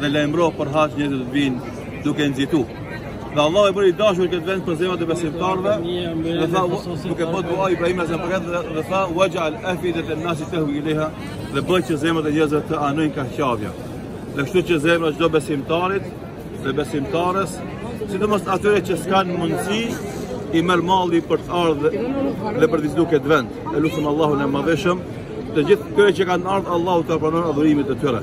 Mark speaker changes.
Speaker 1: dhe lajmëro për haxh njerëzit të vijnë duke nxitu. Dhe Allahu e bëri dashur këtë vend për zemrat e besimtarëve dhe tha duke bërë dua Ibrahimi a.s. për këtë dhe tha uexhal efidete nasi tehui ilejha dhe bëj që zemrat e njerëzve të anojnë ka Qabja. Dhe kështu që zemra e çdo besimtarit dhe besimtares sidomos atyre që s'kanë mundësi i merr malli për të ardhë dhe për të vizitu këtë vend. E lusim Allahun e madhërishëm, të gjithë këtyre që kanë ardhë, Allahu t'ua pranon adhurimet e tyre.